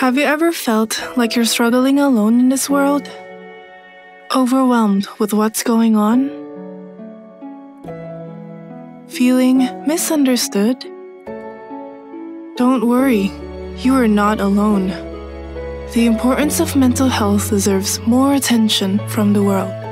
Have you ever felt like you're struggling alone in this world? Overwhelmed with what's going on? Feeling misunderstood? Don't worry, you are not alone. The importance of mental health deserves more attention from the world.